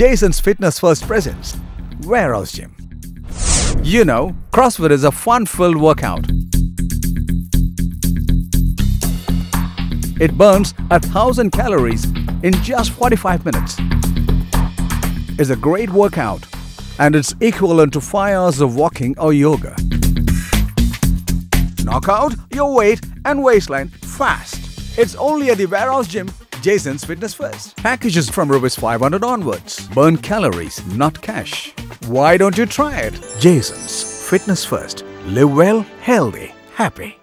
Jaison's Fitness First presents Warehouse Gym. You know, CrossFit is a fun-filled workout. It burns a thousand calories in just 45 minutes. It's a great workout and it's equivalent to 5 hours of walking or yoga. Knock out your weight and waistline fast. It's only at the Warehouse Gym, Jaison's Fitness First. Packages from rupees 500 onwards. Burn calories, not cash. Why don't you try it? Jaison's Fitness First. Live well, healthy, happy.